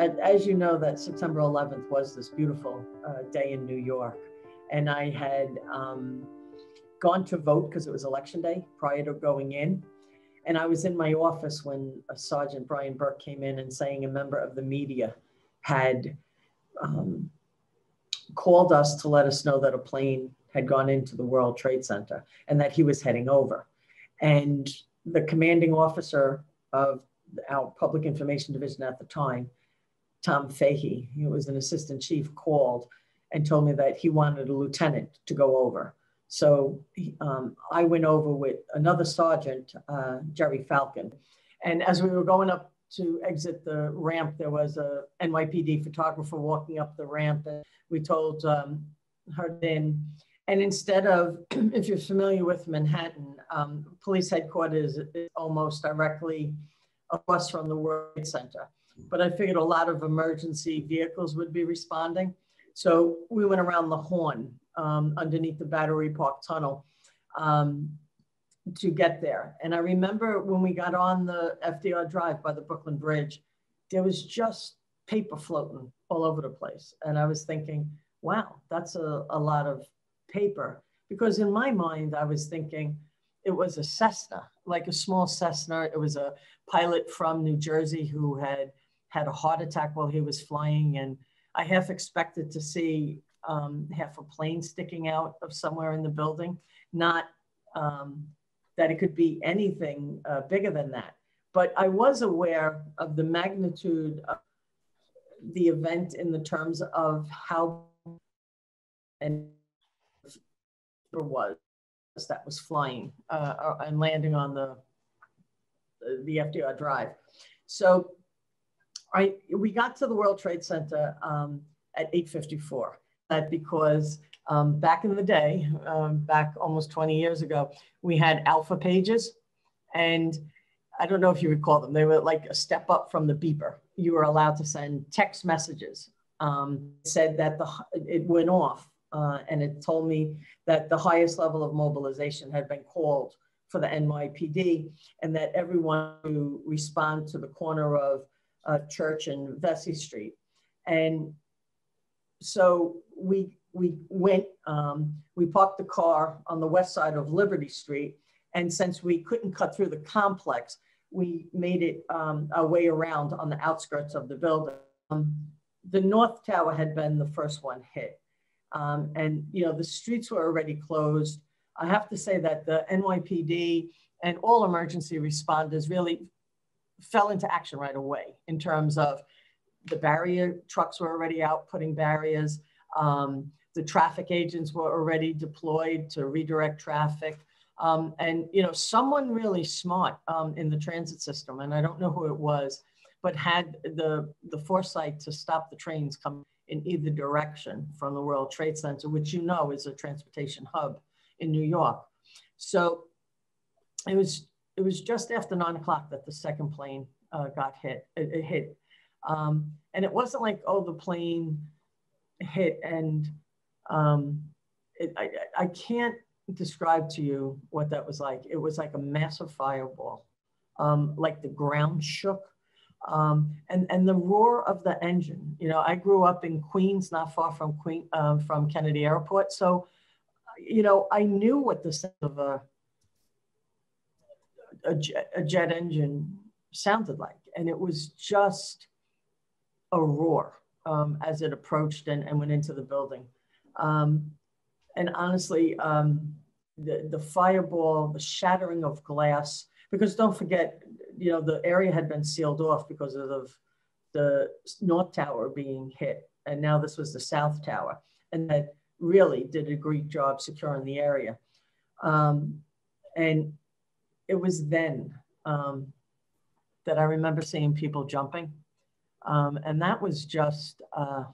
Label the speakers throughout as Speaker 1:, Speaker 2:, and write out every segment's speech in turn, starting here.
Speaker 1: as you know, that September 11th was this beautiful uh, day in New York. And I had um, gone to vote because it was election day prior to going in. And I was in my office when Sergeant Brian Burke came in and saying a member of the media had um, called us to let us know that a plane had gone into the World Trade Center and that he was heading over. And the commanding officer of our public information division at the time, Tom Fahey, he was an assistant chief, called and told me that he wanted a lieutenant to go over. So um, I went over with another sergeant, uh, Jerry Falcon. And as we were going up to exit the ramp, there was a NYPD photographer walking up the ramp. And we told um, her then, and instead of, if you're familiar with Manhattan, um, police headquarters is almost directly across from the World Trade Center. But I figured a lot of emergency vehicles would be responding. So we went around the horn um, underneath the Battery Park Tunnel um, to get there. And I remember when we got on the FDR Drive by the Brooklyn Bridge, there was just paper floating all over the place. And I was thinking, wow, that's a, a lot of paper. Because in my mind, I was thinking it was a Cessna, like a small Cessna. It was a pilot from New Jersey who had had a heart attack while he was flying. And I half expected to see um, half a plane sticking out of somewhere in the building, not um, that it could be anything uh, bigger than that. But I was aware of the magnitude of the event in the terms of how and was that was flying uh, and landing on the the FDR Drive. So I we got to the World Trade Center um, at 8:54. That because um, back in the day, um, back almost 20 years ago, we had alpha pages, and I don't know if you recall them. They were like a step up from the beeper. You were allowed to send text messages. Um, said that the it went off, uh, and it told me that the highest level of mobilization had been called for the NYPD, and that everyone who respond to the corner of uh, Church in Vesey Street. And so we we went, um, we parked the car on the west side of Liberty Street. And since we couldn't cut through the complex, we made it um, our way around on the outskirts of the building. Um, the North Tower had been the first one hit. Um, and, you know, the streets were already closed. I have to say that the NYPD and all emergency responders really fell into action right away in terms of the barrier trucks were already out putting barriers. Um, the traffic agents were already deployed to redirect traffic. Um, and you know, someone really smart um, in the transit system, and I don't know who it was, but had the the foresight to stop the trains coming in either direction from the World Trade Center, which you know is a transportation hub in New York. So it was it was just after nine o'clock that the second plane uh, got hit. It, it hit, um, and it wasn't like oh the plane hit and um, it, I, I can't describe to you what that was like. It was like a massive fireball, um, like the ground shook. Um, and, and the roar of the engine. You know, I grew up in Queens, not far from Queen, uh, from Kennedy Airport. So, you know, I knew what the sound of a, a, jet, a jet engine sounded like. And it was just a roar um, as it approached and, and went into the building. Um, and honestly, um, the, the fireball, the shattering of glass, because don't forget, you know, the area had been sealed off because of the North Tower being hit. And now this was the South Tower. And that really did a great job securing the area. Um, and it was then um, that I remember seeing people jumping. Um, and that was just, uh,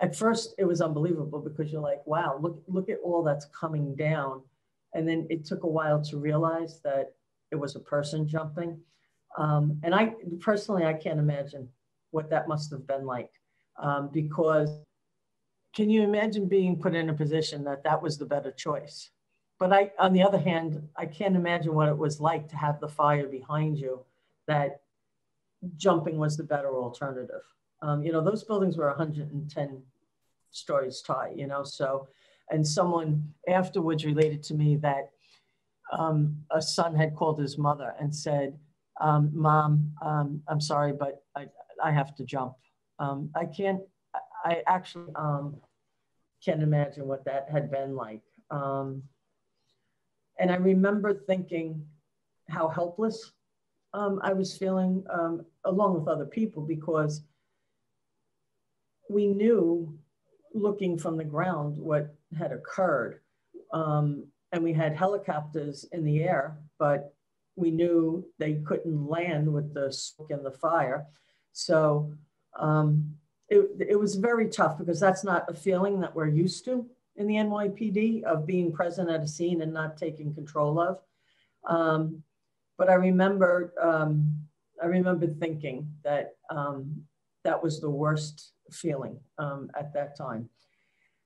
Speaker 1: at first it was unbelievable because you're like, wow, look, look at all that's coming down. And then it took a while to realize that it was a person jumping. Um, and I personally, I can't imagine what that must have been like um, because can you imagine being put in a position that that was the better choice? But I, on the other hand, I can't imagine what it was like to have the fire behind you that jumping was the better alternative. Um, you know, those buildings were 110 stories high, you know, so, and someone afterwards related to me that um, a son had called his mother and said, um, Mom, um, I'm sorry, but I, I have to jump. Um, I can't, I actually um, can't imagine what that had been like. And I remember thinking how helpless um, I was feeling um, along with other people because we knew looking from the ground what had occurred. Um, and we had helicopters in the air, but we knew they couldn't land with the smoke and the fire. So um, it, it was very tough because that's not a feeling that we're used to in the NYPD of being present at a scene and not taking control of. Um, but I remember, um, I remember thinking that um, that was the worst feeling um, at that time.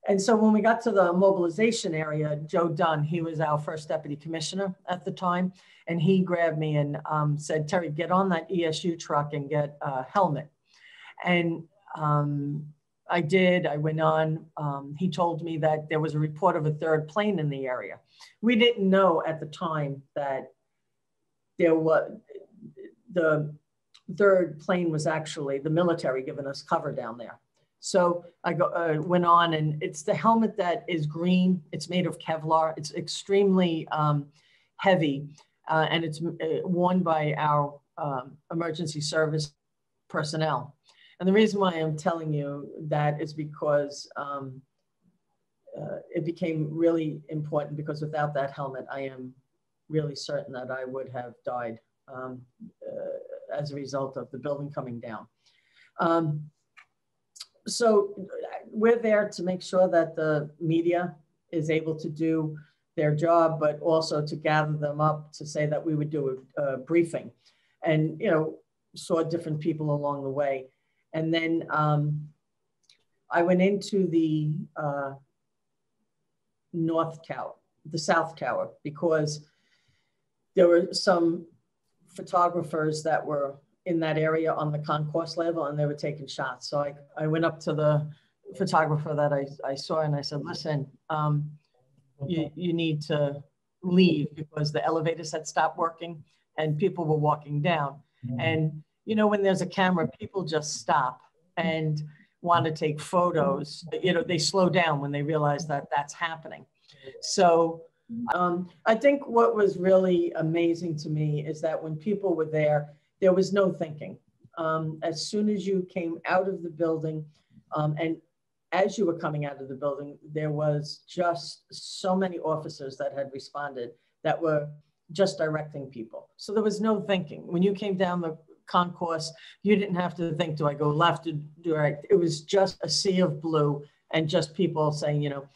Speaker 1: And so when we got to the mobilization area, Joe Dunne, he was our first deputy commissioner at the time, and he grabbed me and um, said, Terri, get on that ESU truck and get a helmet. And um, I did, I went on. Um, he told me that there was a report of a third plane in the area. We didn't know at the time that there was, the third plane was actually the military giving us cover down there. So I go, uh, went on and it's the helmet that is green. It's made of Kevlar. It's extremely um, heavy uh, and it's uh, worn by our um, emergency service personnel. And the reason why I'm telling you that is because um, uh, it became really important because without that helmet, I am really certain that I would have died um, uh, as a result of the building coming down. Um, so we're there to make sure that the media is able to do their job, but also to gather them up to say that we would do a, a briefing and, you know, saw different people along the way. And then um, I went into the uh, North Tower, the South Tower, because there were some photographers that were in that area on the concourse level and they were taking shots. So I, I went up to the photographer that I, I saw and I said, listen, um, you, you need to leave because the elevators had stopped working and people were walking down. Mm-hmm. And, you know, when there's a camera, people just stop and want to take photos. You know, they slow down when they realize that that's happening. So um, I think what was really amazing to me is that when people were there, there was no thinking. Um, as soon as you came out of the building, um, and as you were coming out of the building, there was just so many officers that had responded that were just directing people. So there was no thinking. When you came down the concourse, you didn't have to think, do I go left or do I? It was just a sea of blue and just people saying, you know,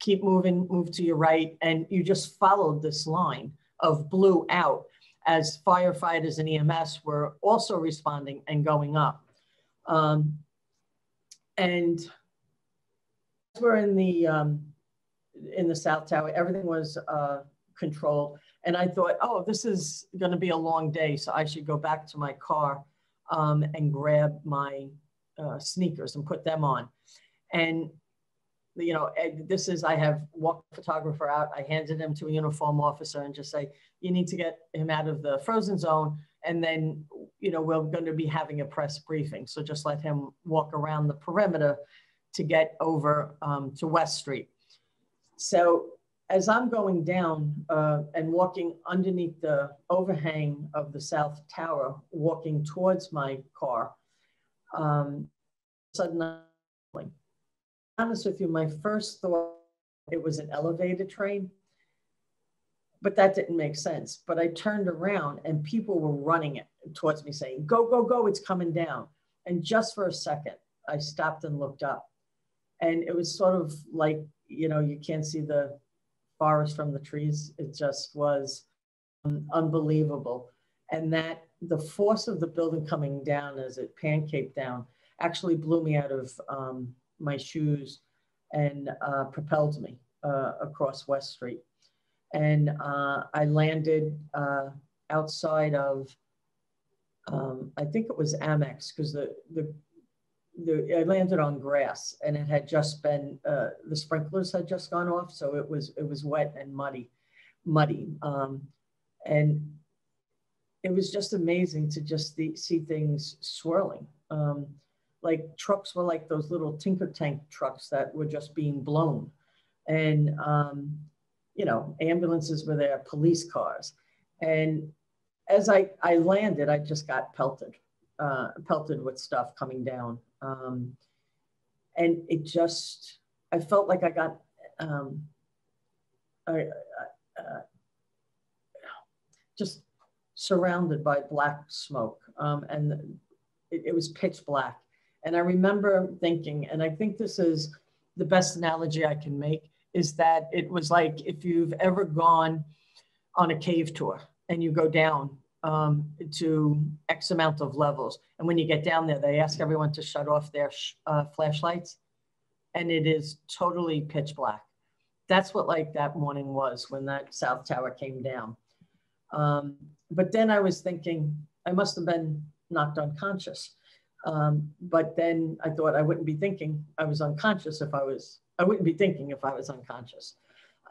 Speaker 1: keep moving, move to your right. And you just followed this line of blue out as firefighters and EMS were also responding and going up. Um, and we're in the um, in the South Tower, everything was uh, controlled. And I thought, oh, this is going to be a long day, so I should go back to my car um, and grab my uh, sneakers and put them on. And you know, this is, I have walked photographer out, I handed him to a uniform officer and just say, you need to get him out of the frozen zone. And then, you know, we're going to be having a press briefing. So just let him walk around the perimeter to get over um, to West Street. So as I'm going down uh, and walking underneath the overhang of the South Tower, walking towards my car, um, suddenly honest with you, my first thought it was an elevated train, but that didn't make sense. But I turned around and people were running it towards me saying, go, go, go, it's coming down. And just for a second, I stopped and looked up. And it was sort of like, you know, you can't see the forest from the trees. It just was um, unbelievable. And that the force of the building coming down as it pancaked down actually blew me out of um, my shoes and uh, propelled me uh, across West Street. And uh, I landed uh, outside of, um, I think it was Amex, because the, the I landed on grass and it had just been, uh, the sprinklers had just gone off. So it was, it was wet and muddy, muddy. Um, and it was just amazing to just the, see things swirling. Um, like trucks were like those little tinker tank trucks that were just being blown. And, um, you know, ambulances were there, police cars. And as I, I landed, I just got pelted, uh, pelted with stuff coming down. Um, and it just, I felt like I got, um, I, uh, just surrounded by black smoke. Um, and it, it was pitch black. And I remember thinking, and I think this is the best analogy I can make, is that it was like if you've ever gone on a cave tour and you go down um, to X amount of levels. And when you get down there, they ask everyone to shut off their uh, flashlights. And it is totally pitch black. That's what like that morning was when that South Tower came down. Um, but then I was thinking, I must have been knocked unconscious. Um, but then I thought I wouldn't be thinking I was unconscious if I was, I wouldn't be thinking if I was unconscious.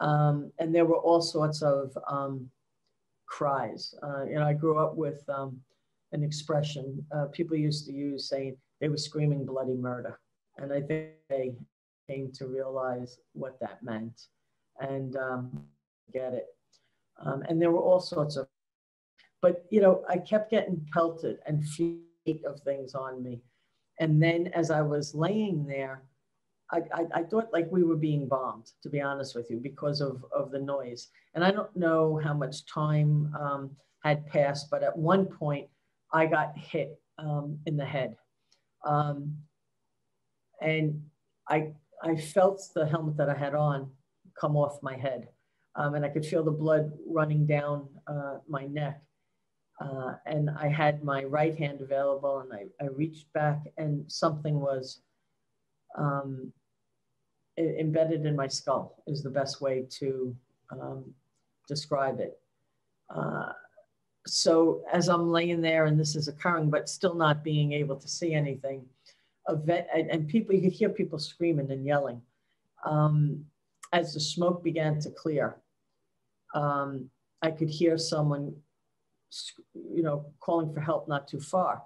Speaker 1: Um, and there were all sorts of um, cries. Uh, know, I grew up with um, an expression uh, people used to use saying they were screaming bloody murder. And I think they came to realize what that meant and um, get it. Um, and there were all sorts of, but you know, I kept getting pelted and feet of things on me. And then as I was laying there, I, I, thought like we were being bombed, to be honest with you, because of, of the noise. And I don't know how much time um, had passed, but at one point I got hit um, in the head. Um, and I, I felt the helmet that I had on come off my head. Um, and I could feel the blood running down uh, my neck. Uh, and I had my right hand available and I, I reached back and something was um, embedded in my skull is the best way to um, describe it. Uh, so as I'm laying there and this is occurring, but still not being able to see anything, and, and, people, you could hear people screaming and yelling. Um, as the smoke began to clear, um, I could hear someone you know, calling for help not too far.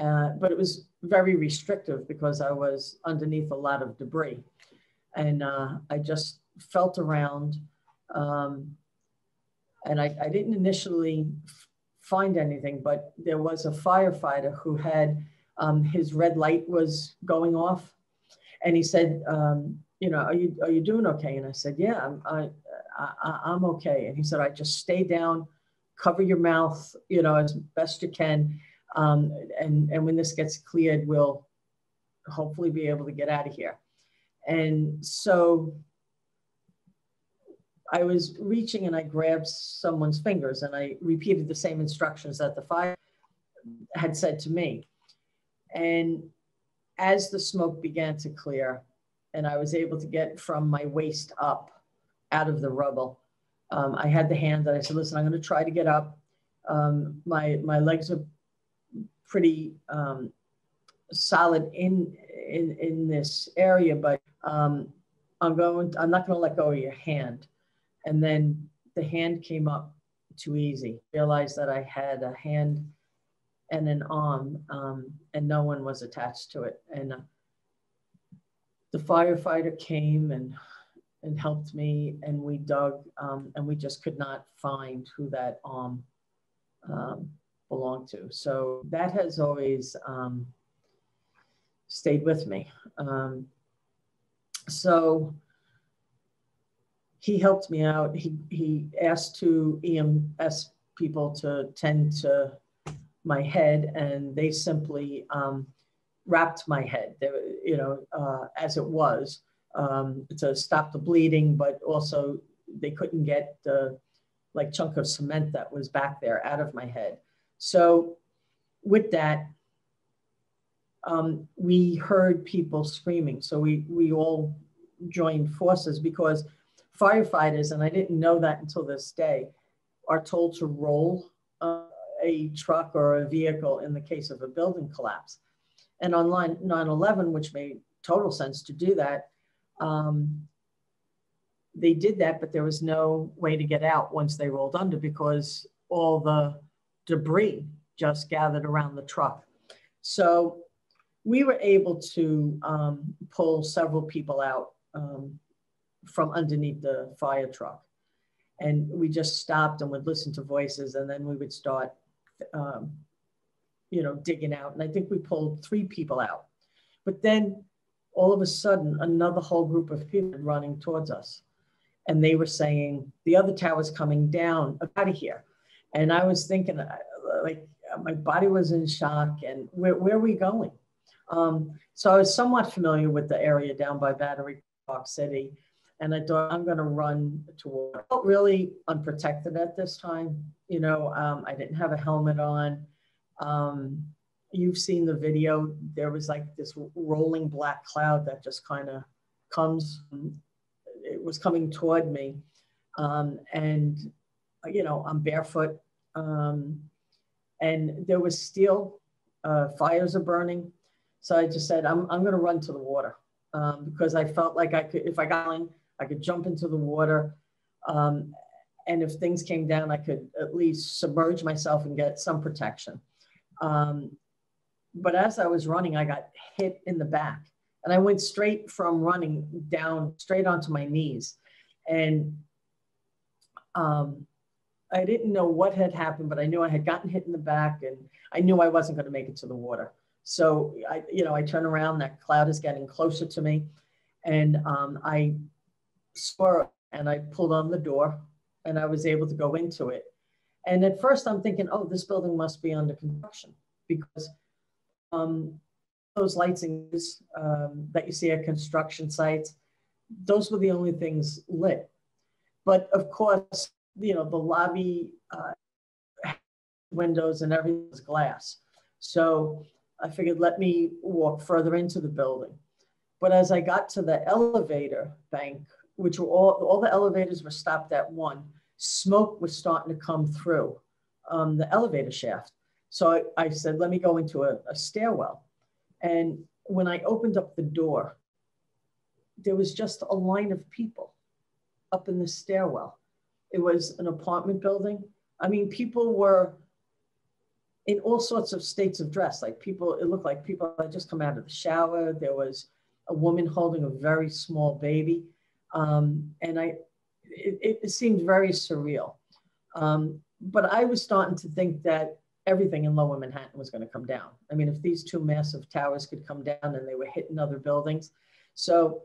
Speaker 1: Uh, but it was very restrictive because I was underneath a lot of debris. And uh, I just felt around. Um, and I, I, didn't initially find anything, but there was a firefighter who had um, his red light was going off. And he said, um, you know, are you, are you doing okay? And I said, yeah, I'm, I, I, I'm okay. And he said, I just stay down cover your mouth, you know, as best you can. Um, and, and when this gets cleared, we'll hopefully be able to get out of here. And so I was reaching and I grabbed someone's fingers and I repeated the same instructions that the fire had said to me. And as the smoke began to clear and I was able to get from my waist up out of the rubble, um, I had the hand that I said, listen, I'm going to try to get up. Um, my, my legs are pretty um, solid in, in, in this area, but um, I'm going, I'm not going to let go of your hand. And then the hand came up too easy. Realized that I had a hand and an arm um, and no one was attached to it. And uh, the firefighter came and and helped me and we dug um, and we just could not find who that arm um, belonged to. So that has always um, stayed with me. Um, so he helped me out. He, he asked two EMS people to tend to my head and they simply um, wrapped my head, you know, uh, as it was um, to stop the bleeding, but also they couldn't get the like chunk of cement that was back there out of my head. So with that, um, we heard people screaming. So we, we all joined forces because firefighters, and I didn't know that until this day, are told to roll uh, a truck or a vehicle in the case of a building collapse. And on line 911, which made total sense to do that, um, they did that, but there was no way to get out once they rolled under because all the debris just gathered around the truck. So we were able to um, pull several people out um, from underneath the fire truck. And we just stopped and would listen to voices, and then we would start, um, you know, digging out. And I think we pulled three people out. But then all of a sudden, another whole group of people running towards us. And they were saying, the other tower's coming down, out of here. And I was thinking, uh, like, my body was in shock. And where, where are we going? Um, so I was somewhat familiar with the area down by Battery Park City. And I thought I'm going to run toward. I felt really unprotected at this time. You know, um, I didn't have a helmet on. Um, you've seen the video. There was like this rolling black cloud that just kind of comes. It was coming toward me, um, and you know I'm barefoot, um, and there was still uh, fires are burning. So I just said, I'm, I'm going to run to the water um, because I felt like I could, if I got in, I could jump into the water. Um, and if things came down, I could at least submerge myself and get some protection. Um, but as I was running, I got hit in the back and I went straight from running down straight onto my knees. And um, I didn't know what had happened, but I knew I had gotten hit in the back and I knew I wasn't going to make it to the water. So I, you know, I turn around, that cloud is getting closer to me. And um, I saw and I pulled on the door and I was able to go into it. And at first I'm thinking, oh, this building must be under construction because um, those lights um, that you see at construction sites, those were the only things lit. But of course, you know, the lobby uh, windows and everything was glass. So I figured let me walk further into the building. But as I got to the elevator bank, which were all, all the elevators were stopped at one, smoke was starting to come through um, the elevator shaft. So I, I, said, let me go into a, a stairwell. And when I opened up the door, there was just a line of people up in the stairwell. It was an apartment building. I mean, people were in all sorts of states of dress. Like people, it looked like people had just come out of the shower. There was a woman holding a very small baby. Um, and I, it, it, seemed very surreal. Um, but I was starting to think that everything in lower Manhattan was going to come down. I mean, if these two massive towers could come down and they were hitting other buildings. So,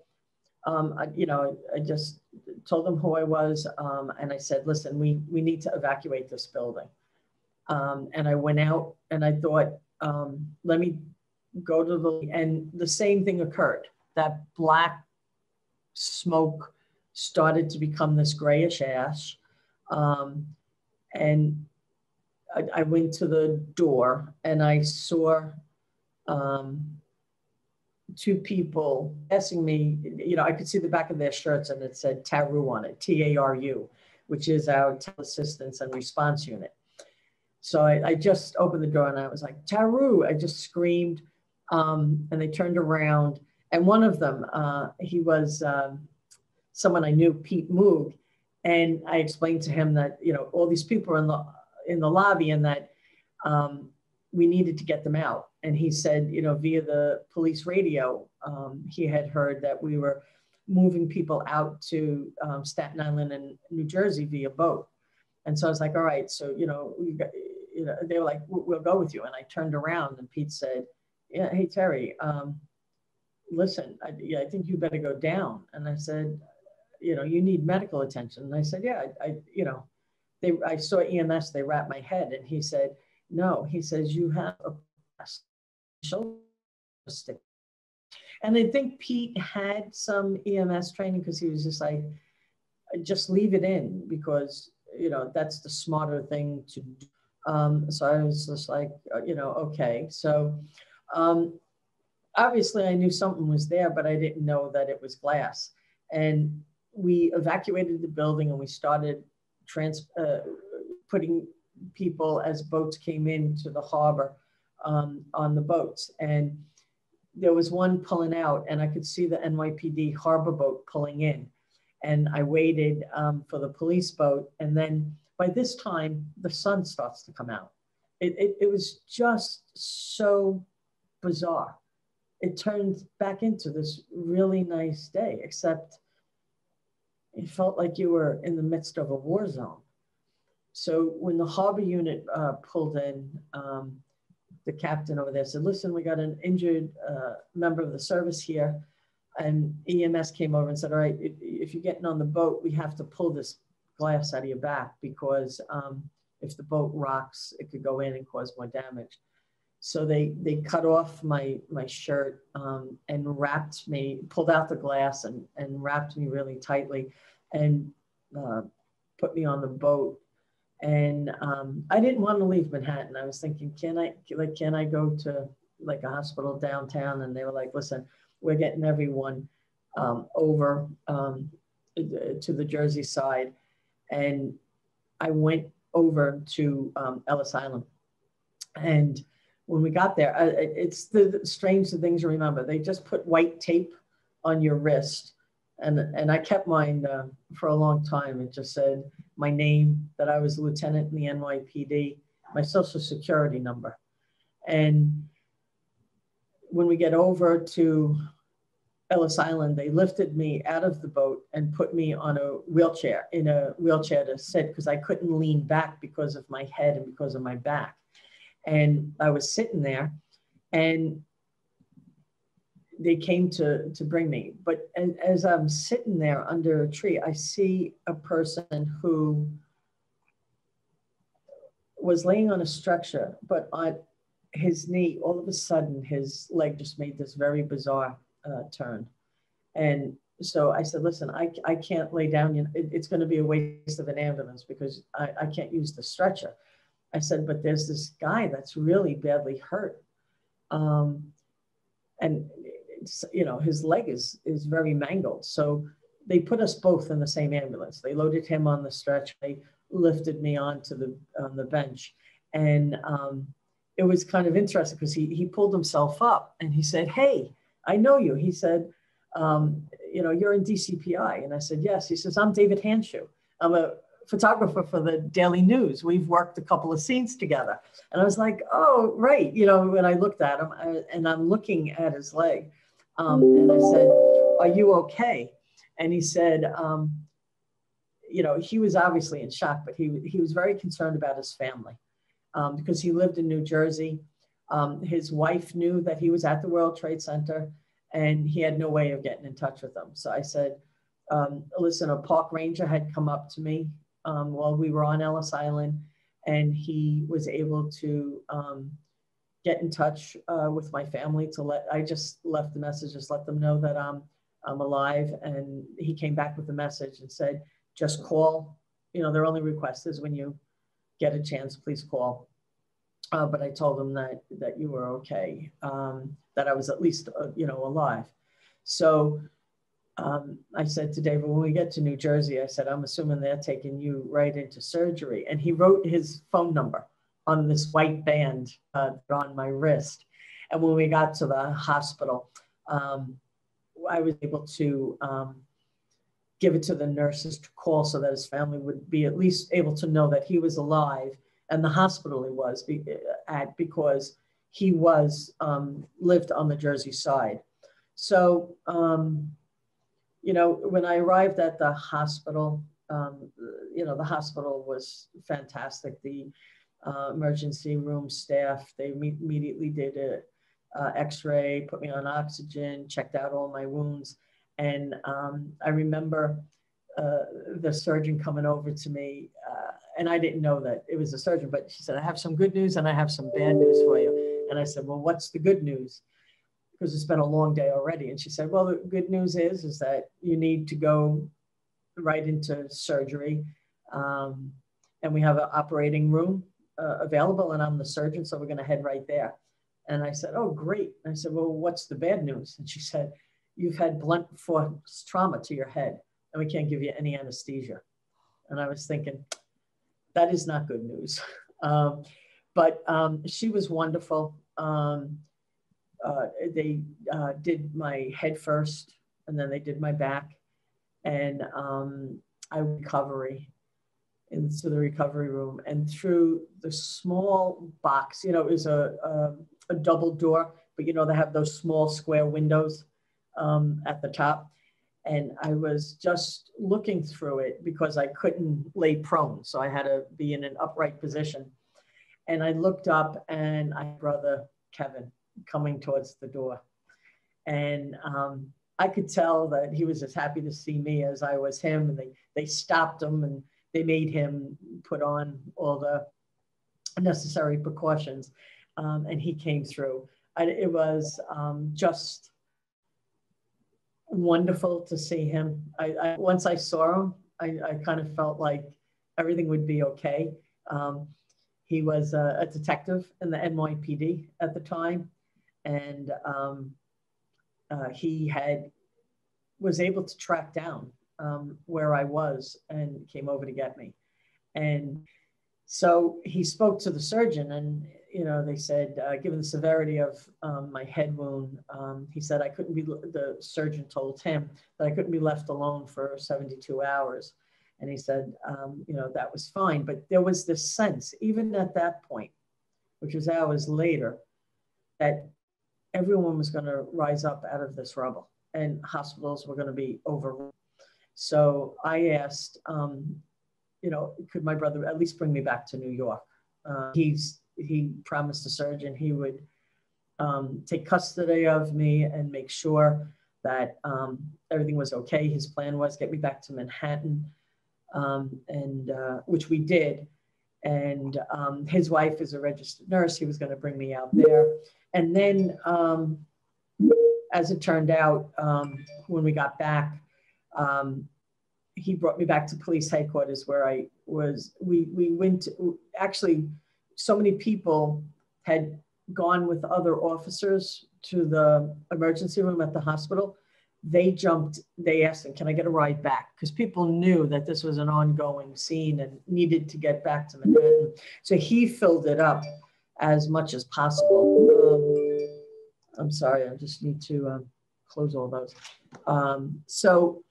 Speaker 1: um, I, you know, I, just told them who I was. Um, and I said, listen, we, we need to evacuate this building. Um, and I went out and I thought, um, let me go to the, and the same thing occurred. That black smoke started to become this grayish ash. Um, and I, I, went to the door and I saw um, two people asking me, you know, I could see the back of their shirts and it said TARU on it, T A R U, which is our assistance and response unit. So I, I, just opened the door and I was like, Taru, I just screamed. Um, and they turned around. And one of them, uh, he was um, someone I knew, Pete Moog. And I explained to him that, you know, all these people are in the, in the lobby and that um, we needed to get them out. And he said, you know, via the police radio, um, he had heard that we were moving people out to um, Staten Island and New Jersey via boat. And so I was like, all right, so, you know, got, you know, they were like, we'll go with you. And I turned around and Pete said, yeah, hey, Terri, um, listen, I, yeah, I think you better go down. And I said, you know, you need medical attention. And I said, yeah, I, I you know, they, I saw EMS, they wrapped my head. And he said, no, he says, you have a shoulder stick. And I think Pete had some EMS training because he was just like, just leave it in because, you know, that's the smarter thing to do um, so I was just like, uh, you know, okay. So um, obviously I knew something was there, but I didn't know that it was glass. And we evacuated the building and we started trans uh, putting people as boats came into the harbor um, on the boats. And there was one pulling out, and I could see the NYPD harbor boat pulling in. And I waited um, for the police boat. And then by this time, the sun starts to come out. It, it, it was just so bizarre. It turned back into this really nice day, except it felt like you were in the midst of a war zone. So when the harbor unit uh, pulled in, um, the captain over there said, listen, we got an injured uh, member of the service here. And EMS came over and said, all right, if you're getting on the boat, we have to pull this glass out of your back because um, if the boat rocks, it could go in and cause more damage. So they they cut off my my shirt um, and wrapped me, pulled out the glass and and wrapped me really tightly, and uh, put me on the boat and um, I didn't want to leave Manhattan. I was thinking, can I like can I go to like a hospital downtown? And they were like, listen, we're getting everyone um, over um, to the Jersey side, and I went over to um, Ellis Island, and when we got there, it's the, strange the things you remember. They just put white tape on your wrist and and I kept mine uh, for a long time. It just said my name, that I was a lieutenant in the NYPD, my social security number, and when we get over to Ellis Island, they lifted me out of the boat and put me on a wheelchair in a wheelchair to sit because I couldn't lean back because of my head and because of my back, and I was sitting there, and they came to to bring me. But as, as I'm sitting there under a tree, I see a person who was laying on a structure, but on his knee, all of a sudden, his leg just made this very bizarre uh, turn. And so I said, listen, I, I can't lay down. You know, it, it's going to be a waste of an ambulance because I, I can't use the stretcher. I said, but there's this guy that's really badly hurt. Um, and you know, his leg is, is very mangled. So they put us both in the same ambulance. They loaded him on the stretcher. They lifted me onto the, on the bench. And um, it was kind of interesting because he, he pulled himself up and he said, Hey, I know you. He said, um, you know, you're in DCPI. And I said, yes. He says, I'm David Handschuh. I'm a photographer for the Daily News. We've worked a couple of scenes together. And I was like, oh, right. You know, when I looked at him I, and I'm looking at his leg um, and I said, Are you okay? And he said, um, You know, he was obviously in shock, but he, he was very concerned about his family um, because he lived in New Jersey. Um, his wife knew that he was at the World Trade Center and he had no way of getting in touch with them. So I said, um, Listen, a park ranger had come up to me um, while we were on Ellis Island and he was able to get in touch uh, with my family to let, I just left the message, just let them know that I'm, I'm alive. And he came back with a message and said, just call. You know, their only request is when you get a chance, please call. Uh, but I told them that, that you were okay, um, that I was at least, uh, you know, alive. So um, I said to David, when we get to New Jersey, I said, I'm assuming they're taking you right into surgery. And he wrote his phone number on this white band uh, on my wrist. And when we got to the hospital, um, I was able to um, give it to the nurses to call so that his family would be at least able to know that he was alive and the hospital he was be, at because he was um, lived on the Jersey side. So, um, you know, when I arrived at the hospital, um, you know, the hospital was fantastic. The uh, emergency room staff. They immediately did a uh, x-ray, put me on oxygen, checked out all my wounds. And um, I remember uh, the surgeon coming over to me, uh, and I didn't know that it was a surgeon, but she said, I have some good news and I have some bad news for you. And I said, well, what's the good news? Because it's been a long day already. And she said, well, the good news is, is that you need to go right into surgery. Um, and we have an operating room uh, available and I'm the surgeon, so we're going to head right there. And I said, Oh, great. And I said, Well, what's the bad news? And she said, You've had blunt force trauma to your head, and we can't give you any anesthesia. And I was thinking, That is not good news. um, but um, she was wonderful. Um, uh, they uh, did my head first, and then they did my back, and um, I recovery into the recovery room, and through the small box, you know, it was a, a, a double door, but you know they have those small square windows um, at the top, and I was just looking through it because I couldn't lay prone, so I had to be in an upright position, and I looked up, and I brother Kevin coming towards the door. And um, I could tell that he was as happy to see me as I was him. And they, they stopped him and they made him put on all the necessary precautions. Um, and he came through. I, it was um, just wonderful to see him. I, I once I saw him, I, I, kind of felt like everything would be okay. Um, he was a, a, detective in the NYPD at the time, and um, uh, he had was able to track down um, where I was and came over to get me. And so he spoke to the surgeon, and you know they said, uh, given the severity of um, my head wound, um, he said I couldn't be. The surgeon told him that I couldn't be left alone for 72 hours. And he said, um, you know, that was fine. But there was this sense, even at that point, which was hours later, that everyone was going to rise up out of this rubble and hospitals were going to be overrun. So I asked, um, you know, could my brother at least bring me back to New York? Uh, he's he promised the surgeon he would um, take custody of me and make sure that um, everything was okay. His plan was get me back to Manhattan, um, and uh, which we did. And um, his wife is a registered nurse. He was going to bring me out there. And then, um, as it turned out, um, when we got back, he brought me back to police headquarters where I was. We we went to, actually. So many people had gone with other officers to the emergency room at the hospital. They jumped. They asked him, "Can I get a ride back?" Because people knew that this was an ongoing scene and needed to get back to Manhattan. So he filled it up as much as possible. Um, I'm sorry, I just need to um, close all those. Um, so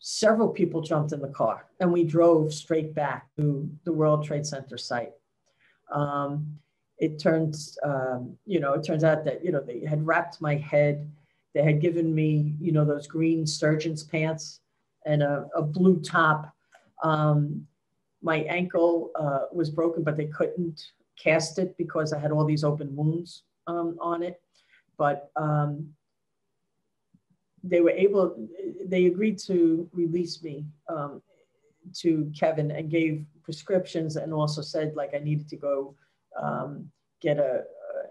Speaker 1: several people jumped in the car and we drove straight back to the World Trade Center site. Um, it turns, um, you know, it turns out that, you know, they had wrapped my head. They had given me, you know, those green surgeon's pants and a, a blue top. Um, my ankle uh, was broken, but they couldn't cast it because I had all these open wounds um, on it. But um, they were able, they agreed to release me um, to Kevin and gave prescriptions and also said like I needed to go um, get a,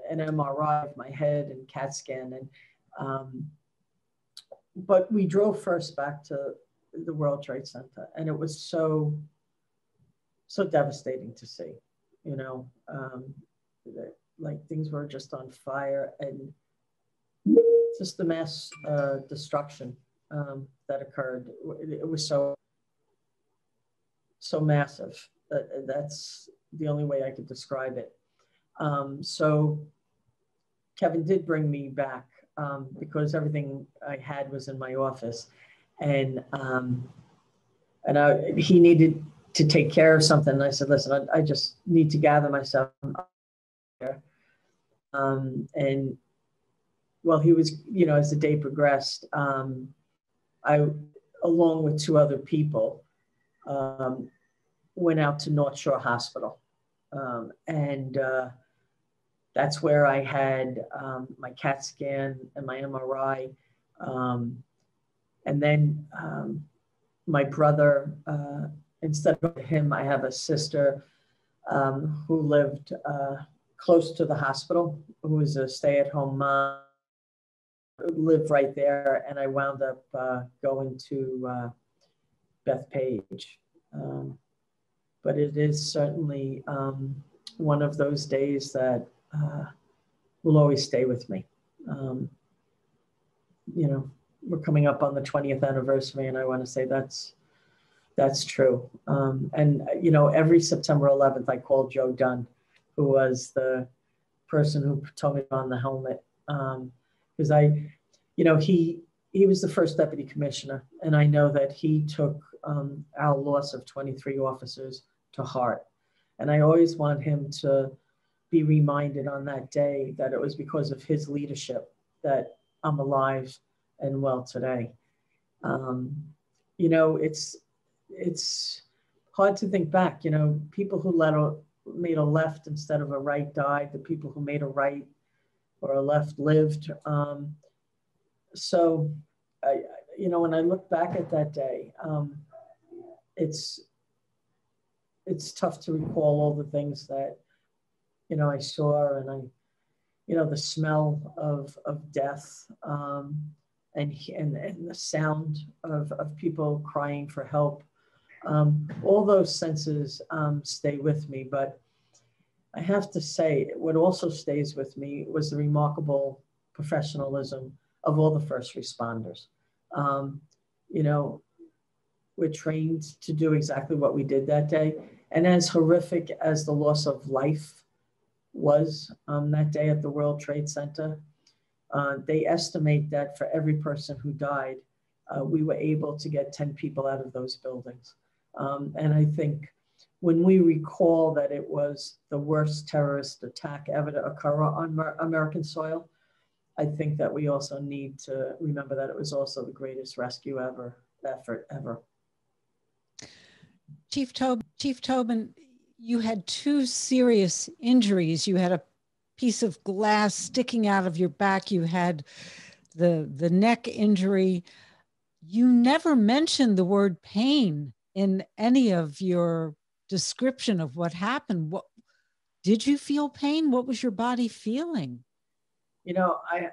Speaker 1: an MRI of my head and CAT scan. And, um, but we drove first back to the World Trade Center and it was so, so devastating to see you know, um, that, like things were just on fire and just the mass uh, destruction um, that occurred. It, it, was so, so massive. That, that's the only way I could describe it. Um, so Kevin did bring me back um, because everything I had was in my office, and um, and I, he needed to take care of something. And I said, listen, I, I just need to gather myself here. Um, and well, he was, you know, as the day progressed, um, I, along with two other people, um, went out to North Shore Hospital. Um, and uh, that's where I had um, my CAT scan and my MRI. Um, and then my brother, uh, instead of him, I have a sister um, who lived uh, close to the hospital, who was a stay at home mom, lived right there. And I wound up uh, going to uh, Bethpage. Um, but it is certainly um, one of those days that uh, will always stay with me. Um, you know, we're coming up on the 20th anniversary, and I want to say that's that's true. Um, and, you know, every September 11th, I called Joe Dunne, who was the person who told me on the helmet because um, I, you know, he he was the first deputy commissioner, and I know that he took um, our loss of 23 officers to heart, and I always want him to be reminded on that day that it was because of his leadership that I'm alive and well today. Um, you know, it's it's hard to think back. You know, people who let a, made a left instead of a right died. The people who made a right or a left lived. Um, so, I, you know, when I look back at that day, um, it's it's tough to recall all the things that you know I saw and I, you know, the smell of of death. Um, and, and, and the sound of, of people crying for help. Um, all those senses um, stay with me, but I have to say, what also stays with me was the remarkable professionalism of all the first responders. Um, you know, we're trained to do exactly what we did that day. And as horrific as the loss of life was um, that day at the World Trade Center, uh, they estimate that for every person who died, uh, we were able to get 10 people out of those buildings. Um, and I think when we recall that it was the worst terrorist attack ever to occur on American soil, I think that we also need to remember that it was also the greatest rescue ever effort ever.
Speaker 2: Chief Tobin, Chief Tobin, you had two serious injuries. You had a piece of glass sticking out of your back. You had the the neck injury. You never mentioned the word pain in any of your description of what happened. What did you feel pain? What was your body feeling?
Speaker 1: You know, I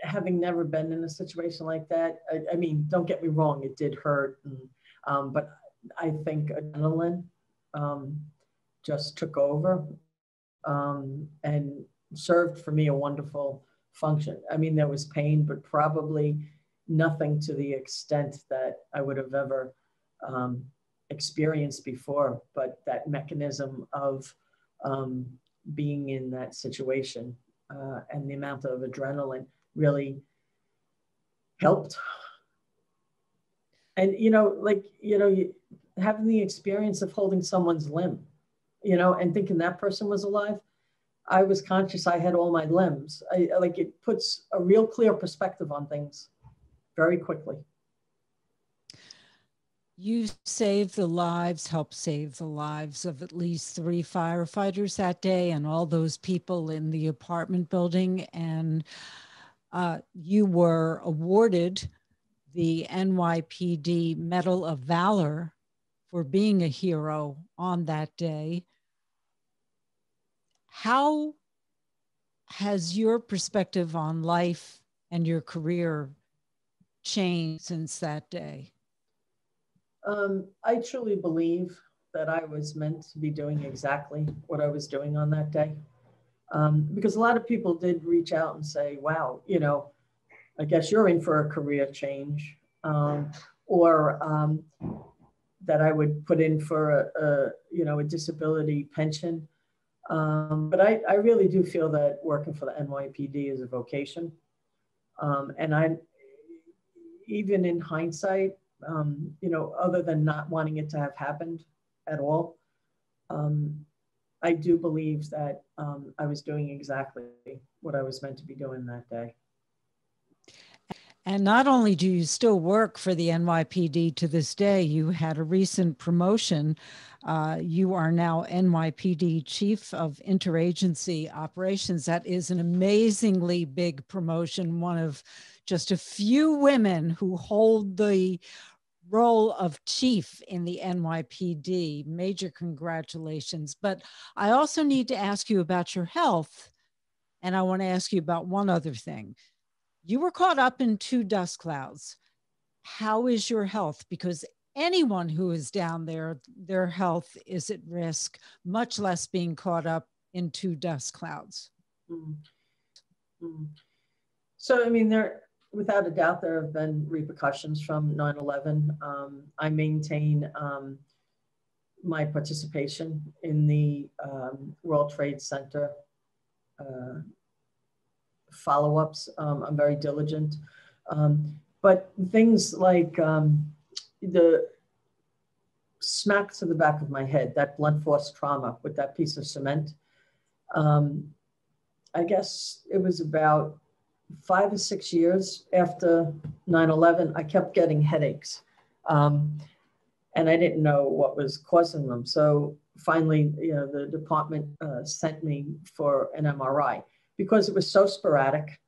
Speaker 1: having never been in a situation like that. I, I mean, don't get me wrong, it did hurt, and, um, but I think adrenaline um, just took over um, and served for me a wonderful function. I mean, there was pain, but probably nothing to the extent that I would have ever um, experienced before. But that mechanism of um, being in that situation uh, and the amount of adrenaline really helped. And, you know, like, you know, you, having the experience of holding someone's limb you know, and thinking that person was alive, I was conscious I had all my limbs. I, like it puts a real clear perspective on things very quickly.
Speaker 2: You saved the lives, helped save the lives of at least three firefighters that day and all those people in the apartment building. And uh, you were awarded the NYPD Medal of Valor for being a hero on that day. How has your perspective on life and your career changed since that day?
Speaker 1: Um, I truly believe that I was meant to be doing exactly what I was doing on that day. Um, because a lot of people did reach out and say, wow, you know, I guess you're in for a career change. Um, or um, that I would put in for a, a you know, a disability pension. Um, but I, I really do feel that working for the NYPD is a vocation. Um, and I, even in hindsight, um, you know, other than not wanting it to have happened at all, um, I do believe that I was doing exactly what I was meant to be doing that day.
Speaker 2: And not only do you still work for the NYPD to this day, you had a recent promotion. Uh, you are now NYPD Chief of Interagency Operations. That is an amazingly big promotion, one of just a few women who hold the role of chief in the NYPD. Major congratulations. But I also need to ask you about your health. And I want to ask you about one other thing you were caught up in two dust clouds. How is your health? Because anyone who is down there, their health is at risk, much less being caught up in two dust clouds.
Speaker 1: Mm-hmm. So, I mean, there, without a doubt, there have been repercussions from 9 11. Um, I maintain um, my participation in the um, World Trade Center uh, follow ups. Um, I'm very diligent. Um, but things like um, the smack to the back of my head, that blunt force trauma with that piece of cement. Um, I guess it was about five or six years after 9 11, I kept getting headaches. Um, and I didn't know what was causing them. So finally, you know, the department uh, sent me for an MRI because it was so sporadic.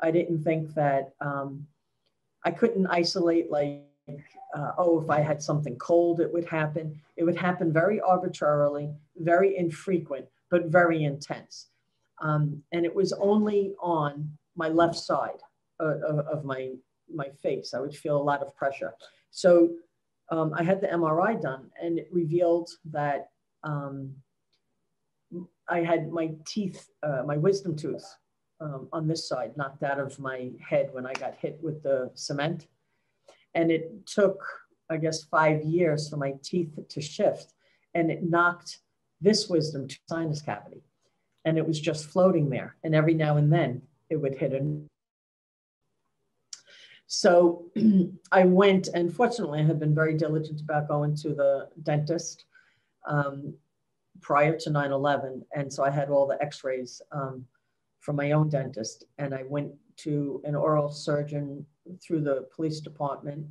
Speaker 1: I didn't think that um, I couldn't isolate like, uh, oh, if I had something cold, it would happen. It would happen very arbitrarily, very infrequent, but very intense. Um, and it was only on my left side of, of, my, my face. I would feel a lot of pressure. So um, I had the MRI done and it revealed that um, I had my teeth, uh, my wisdom tooth um, on this side knocked out of my head when I got hit with the cement. And it took, I guess, five years for my teeth to shift. And it knocked this wisdom to sinus cavity. And it was just floating there. And every now and then it would hit a so I went, and fortunately, I had been very diligent about going to the dentist um, prior to 9 11. And so I had all the x rays um, from my own dentist. And I went to an oral surgeon through the police department,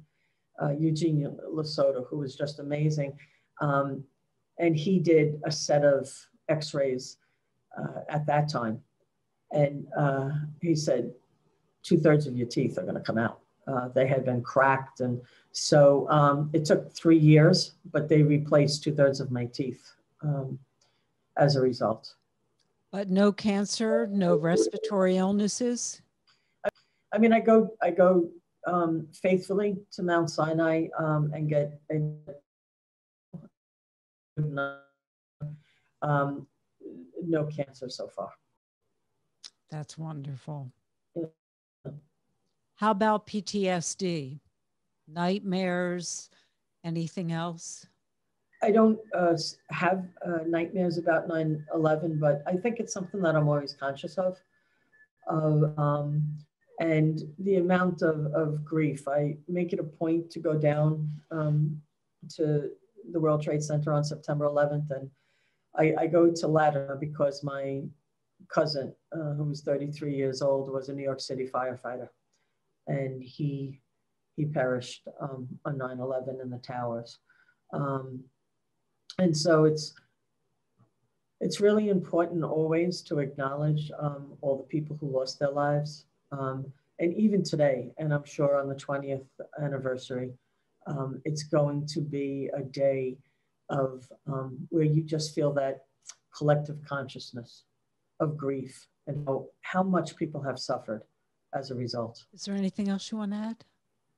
Speaker 1: uh, Eugene Lesotho, who was just amazing. Um, and he did a set of x rays uh, at that time. And uh, he said, two thirds of your teeth are going to come out. Uh, they had been cracked. And so um, it took three years, but they replaced two thirds of my teeth um, as a result.
Speaker 2: But no cancer, no respiratory illnesses?
Speaker 1: I mean, I go, I go um, faithfully to Mount Sinai um, and get um, no cancer so far.
Speaker 2: That's wonderful. How about PTSD? Nightmares? Anything else?
Speaker 1: I don't uh, have uh, nightmares about 9 11, but I think it's something that I'm always conscious of. um, and the amount of, of grief. I make it a point to go down um, to the World Trade Center on September 11th, and I, I go to Latimer because my cousin, uh, who was 33 years old, was a New York City firefighter and he he perished um, on 9/11 in the towers. Um, and so it's it's really important always to acknowledge um, all the people who lost their lives. Um, and even today, and I'm sure on the 20th anniversary, um, it's going to be a day of um, where you just feel that collective consciousness of grief and how, how much people have suffered as a result.
Speaker 2: Is there anything else you want to add?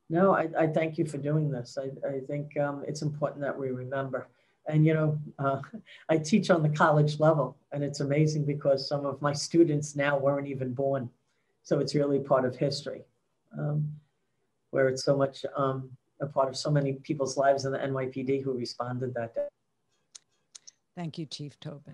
Speaker 1: No, I, I thank you for doing this. I, I think um, it's important that we remember. And, you know, uh, I teach on the college level, and it's amazing because some of my students now weren't even born. So it's really part of history, um, where it's so much um, a part of so many people's lives in the NYPD who responded that day.
Speaker 2: Thank you, Chief Tobin.